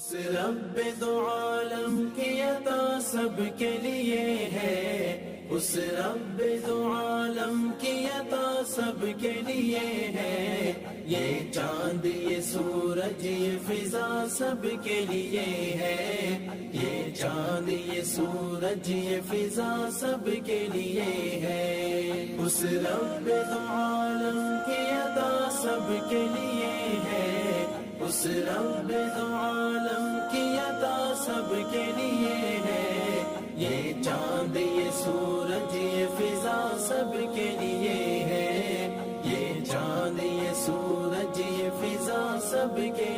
उस रब दो आलम की अता सबके लिए है। उस रब दो आलम की अता सबके लिए है। ये चाँद, ये सूरज, ये फिजा सबके लिए है। ये चाँद, ये सूरज, ये फिजा सबके लिए है। उस रब दो आलम की अता सबके लिए है रब दो आलम की अता सबके लिए है। ये चाँद, ये सूरज, ये फिजा सबके लिए है। ये चाँद, ये सूरज, ये फिजा सबके